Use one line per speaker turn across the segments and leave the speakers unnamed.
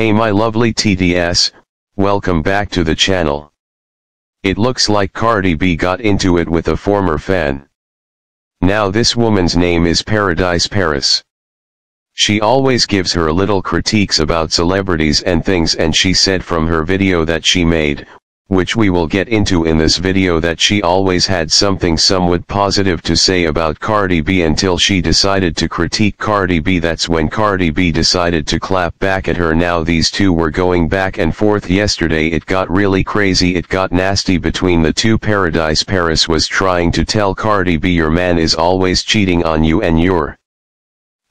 Hey my lovely TDS, welcome back to the channel. It looks like Cardi B got into it with a former fan. Now this woman's name is Paradise Paris. She always gives her little critiques about celebrities and things and she said from her video that she made, which we will get into in this video that she always had something somewhat positive to say about Cardi B until she decided to critique Cardi B. That's when Cardi B decided to clap back at her. Now these two were going back and forth yesterday. It got really crazy. It got nasty between the two. Paradise Paris was trying to tell Cardi B your man is always cheating on you and you're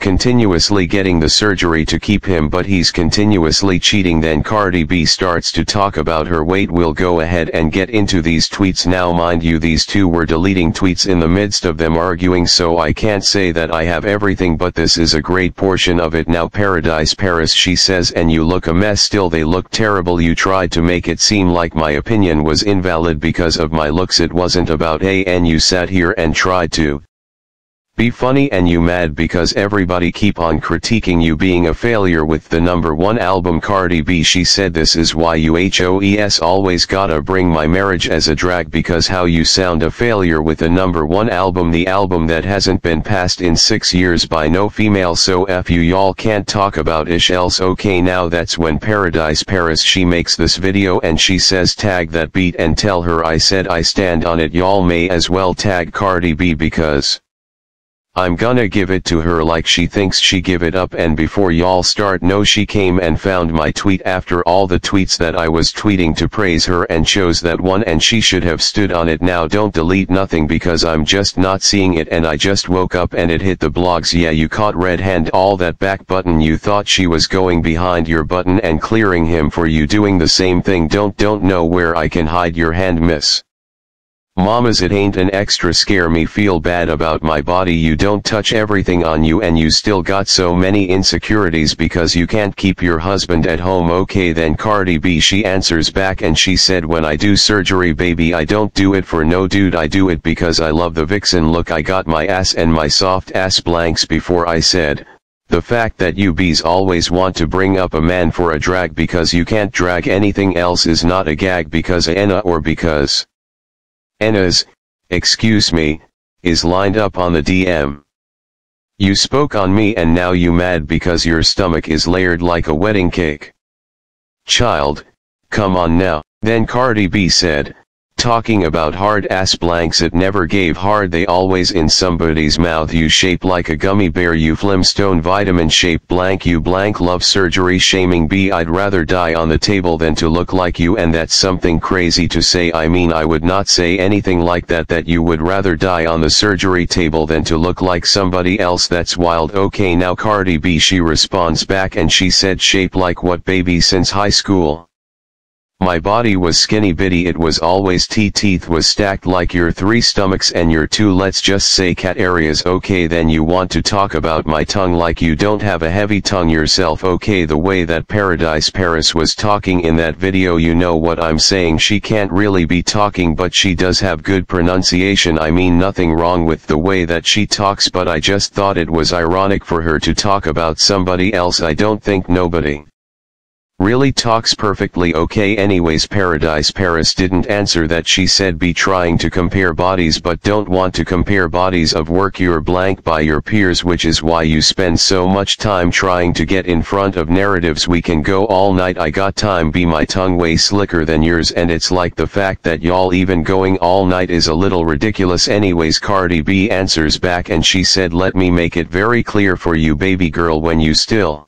continuously getting the surgery to keep him but he's continuously cheating then Cardi B starts to talk about her weight we'll go ahead and get into these tweets now mind you these two were deleting tweets in the midst of them arguing so I can't say that I have everything but this is a great portion of it now Paradise Paris she says and you look a mess still they look terrible you tried to make it seem like my opinion was invalid because of my looks it wasn't about a and you sat here and tried to be funny and you mad because everybody keep on critiquing you being a failure with the number one album Cardi B. She said this is why you HOES always gotta bring my marriage as a drag because how you sound a failure with a number one album the album that hasn't been passed in six years by no female. So F you y'all can't talk about ish else. Okay now that's when Paradise Paris she makes this video and she says tag that beat and tell her I said I stand on it y'all may as well tag Cardi B because I'm gonna give it to her like she thinks she give it up and before y'all start no she came and found my tweet after all the tweets that I was tweeting to praise her and chose that one and she should have stood on it. Now don't delete nothing because I'm just not seeing it and I just woke up and it hit the blogs. Yeah you caught red hand all that back button. You thought she was going behind your button and clearing him for you doing the same thing. Don't don't know where I can hide your hand miss. Mamas it ain't an extra scare me feel bad about my body. You don't touch everything on you and you still got so many insecurities because you can't keep your husband at home. Okay then Cardi B she answers back and she said when I do surgery baby I don't do it for no dude. I do it because I love the vixen. Look I got my ass and my soft ass blanks before I said, the fact that you bees always want to bring up a man for a drag because you can't drag anything else is not a gag because a enna or because Ena's, excuse me, is lined up on the DM. You spoke on me and now you mad because your stomach is layered like a wedding cake. Child, come on now. Then Cardi B said, Talking about hard ass blanks it never gave hard they always in somebody's mouth you shape like a gummy bear you Flintstone vitamin shape blank you blank love surgery shaming B I'd rather die on the table than to look like you and that's something crazy to say I mean I would not say anything like that that you would rather die on the surgery table than to look like somebody else that's wild okay now Cardi B she responds back and she said shape like what baby since high school. My body was skinny bitty it was always T teeth was stacked like your three stomachs and your two let's just say cat areas okay then you want to talk about my tongue like you don't have a heavy tongue yourself okay the way that Paradise Paris was talking in that video you know what I'm saying she can't really be talking but she does have good pronunciation I mean nothing wrong with the way that she talks but I just thought it was ironic for her to talk about somebody else I don't think nobody Really talks perfectly okay anyways. Paradise Paris didn't answer that. She said be trying to compare bodies but don't want to compare bodies of work. You're blank by your peers which is why you spend so much time trying to get in front of narratives. We can go all night. I got time. Be my tongue way slicker than yours. And it's like the fact that y'all even going all night is a little ridiculous anyways. Cardi B answers back and she said let me make it very clear for you baby girl when you still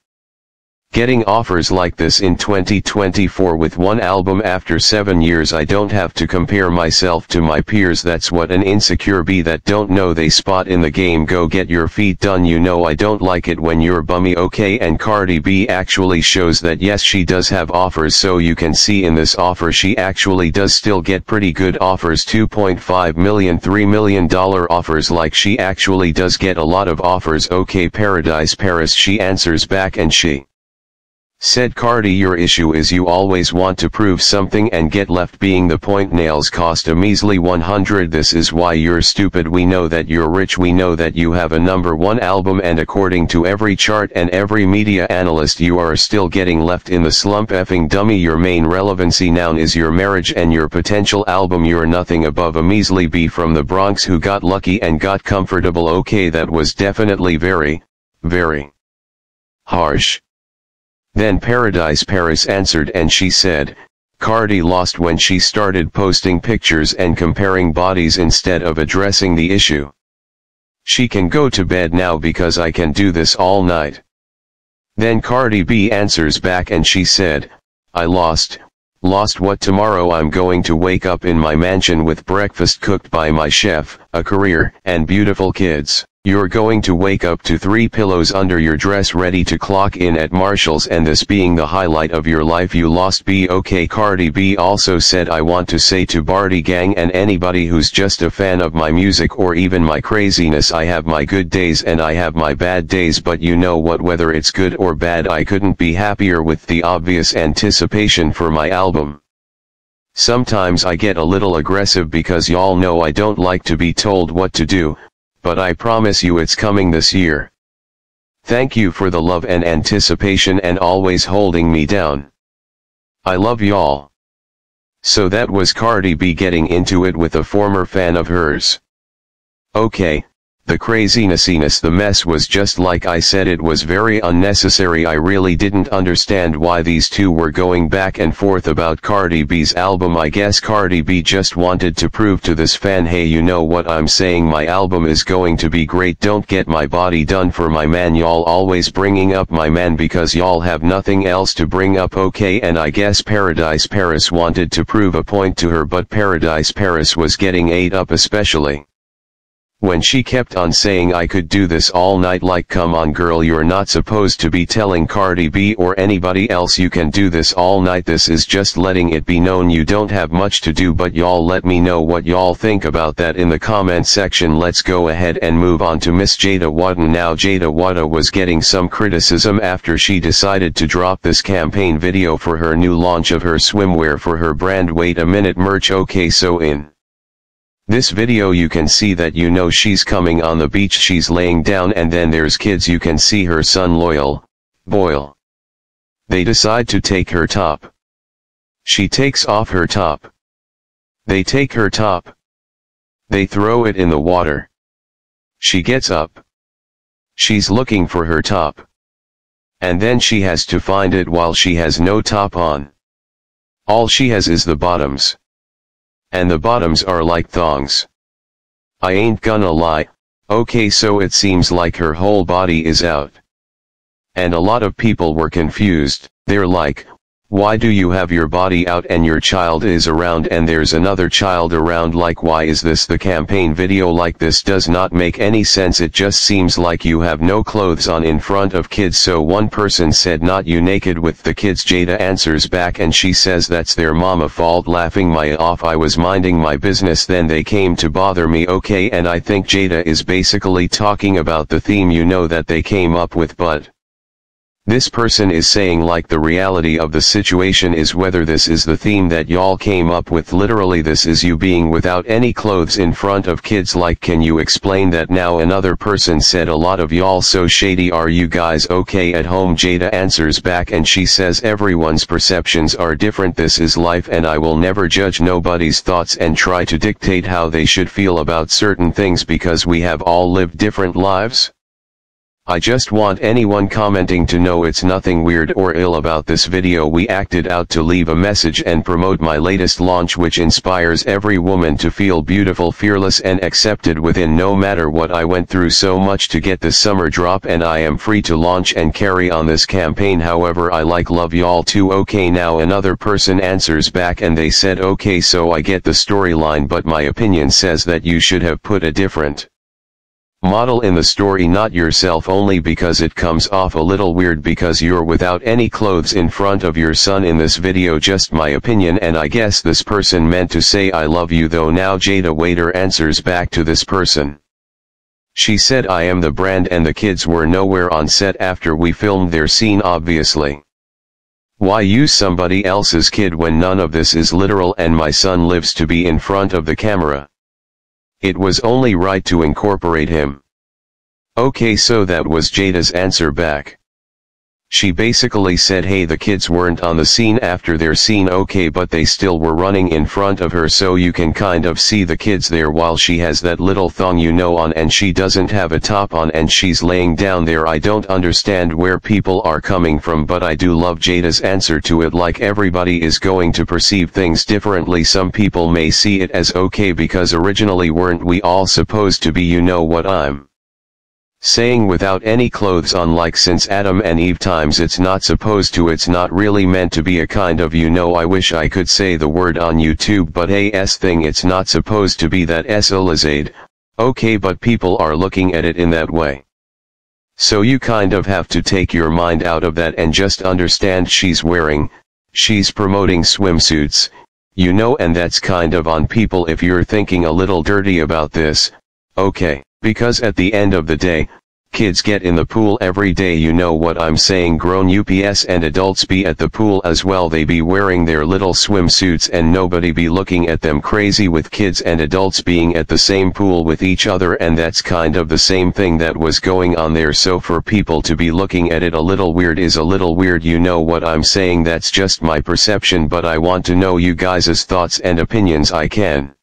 Getting offers like this in 2024 with one album after 7 years I don't have to compare myself to my peers. That's what an insecure bee that don't know they spot in the game. Go get your feet done. You know I don't like it when you're bummy okay? And Cardi B actually shows that yes she does have offers. So you can see in this offer she actually does still get pretty good offers. 2.5 million 3 million dollar offers. Like she actually does get a lot of offers. Okay Paradise Paris. She answers back and she Said Cardi your issue is you always want to prove something and get left being the point nails cost a measly 100 this is why you're stupid. We know that you're rich. We know that you have a number one album and according to every chart and every media analyst you are still getting left in the slump. Effing dummy your main relevancy noun is your marriage and your potential album. You're nothing above a measly B from the Bronx who got lucky and got comfortable. Okay that was definitely very, very harsh. Then Paradise Paris answered and she said, Cardi lost when she started posting pictures and comparing bodies instead of addressing the issue. She can go to bed now because I can do this all night. Then Cardi B answers back and she said, I lost, lost what tomorrow I'm going to wake up in my mansion with breakfast cooked by my chef, a career, and beautiful kids. You're going to wake up to three pillows under your dress ready to clock in at Marshall's and this being the highlight of your life you lost B OK Cardi B also said I want to say to Bardi Gang and anybody who's just a fan of my music or even my craziness I have my good days and I have my bad days but you know what whether it's good or bad I couldn't be happier with the obvious anticipation for my album. Sometimes I get a little aggressive because y'all know I don't like to be told what to do, but I promise you it's coming this year. Thank you for the love and anticipation and always holding me down. I love y'all. So that was Cardi B getting into it with a former fan of hers. Okay, the crazinessiness the mess was just like I said it was very unnecessary. I really didn't understand why these two were going back and forth about Cardi B's album. I guess Cardi B just wanted to prove to this fan hey you know what I'm saying? My album is going to be great. Don't get my body done for my man. Y'all always bringing up my man because y'all have nothing else to bring up. Okay and I guess Paradise Paris wanted to prove a point to her but Paradise Paris was getting ate up especially. When she kept on saying I could do this all night like come on girl you're not supposed to be telling Cardi B or anybody else you can do this all night. This is just letting it be known you don't have much to do but y'all let me know what y'all think about that in the comment section. Let's go ahead and move on to Miss Jayda Wayda now Jayda Wayda was getting some criticism after she decided to drop this campaign video for her new launch of her swimwear for her brand. Wait a minute merch. Okay so in this video you can see that you know she's coming on the beach she's laying down and then there's kids you can see her son Loyal, Boyle. They decide to take her top. She takes off her top. They take her top. They throw it in the water. She gets up. She's looking for her top. And then she has to find it while she has no top on. All she has is the bottoms. And the bottoms are like thongs. I ain't gonna lie, okay so it seems like her whole body is out. And a lot of people were confused, they're like, why do you have your body out and your child is around and there's another child around? Like why is this the campaign video? Like this does not make any sense. It just seems like you have no clothes on in front of kids. So one person said not you naked with the kids. Jayda answers back and she says that's their mama fault. Laughing my off. I was minding my business. Then they came to bother me. Okay and I think Jayda is basically talking about the theme. You know that they came up with but this person is saying like the reality of the situation is whether this is the theme that y'all came up with. Literally this is you being without any clothes in front of kids. Like can you explain that now? Another person said a lot of y'all so shady. Are you guys okay at home? Jayda answers back and she says everyone's perceptions are different. This is life and I will never judge nobody's thoughts and try to dictate how they should feel about certain things because we have all lived different lives. I just want anyone commenting to know it's nothing weird or ill about this video. We acted out to leave a message and promote my latest launch which inspires every woman to feel beautiful fearless and accepted within no matter what. I went through so much to get this summer drop and I am free to launch and carry on this campaign. However I like love y'all too okay now. Another person answers back and they said okay so I get the storyline but my opinion says that you should have put a different Model in the story not yourself only because it comes off a little weird because you're without any clothes in front of your son in this video just my opinion and I guess this person meant to say I love you though now Jayda Wayda answers back to this person. She said I am the brand and the kids were nowhere on set after we filmed their scene obviously. Why use somebody else's kid when none of this is literal and my son lives to be in front of the camera? It was only right to incorporate him. Okay so that was Jayda's answer back. She basically said hey the kids weren't on the scene after their scene okay but they still were running in front of her so you can kind of see the kids there while she has that little thong you know on and she doesn't have a top on and she's laying down there. I don't understand where people are coming from but I do love Jayda's answer to it like everybody is going to perceive things differently. Some people may see it as okay because originally weren't we all supposed to be you know what I'm saying without any clothes on like since Adam and Eve times it's not supposed to it's not really meant to be a kind of you know I wish I could say the word on YouTube but a s thing it's not supposed to be that s Elizade, okay but people are looking at it in that way. So you kind of have to take your mind out of that and just understand she's wearing, she's promoting swimsuits, you know and that's kind of on people if you're thinking a little dirty about this, okay. Because at the end of the day, kids get in the pool every day you know what I'm saying grown UPS and adults be at the pool as well they be wearing their little swimsuits and nobody be looking at them crazy with kids and adults being at the same pool with each other and that's kind of the same thing that was going on there so for people to be looking at it a little weird is a little weird you know what I'm saying that's just my perception but I want to know you guys' thoughts and opinions I can.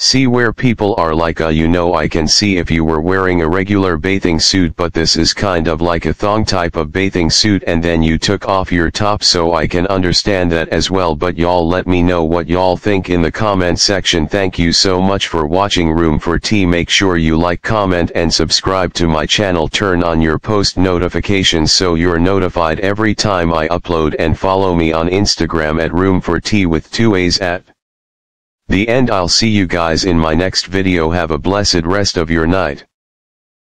See where people are like uh you know I can see if you were wearing a regular bathing suit but this is kind of like a thong type of bathing suit and then you took off your top so I can understand that as well. But y'all let me know what y'all think in the comment section. Thank you so much for watching. Room for Tea make sure you like comment and subscribe to my channel. Turn on your post notifications so you're notified every time I upload and follow me on Instagram at Room for Tea with two A's at the end I'll see you guys in my next video have a blessed rest of your night.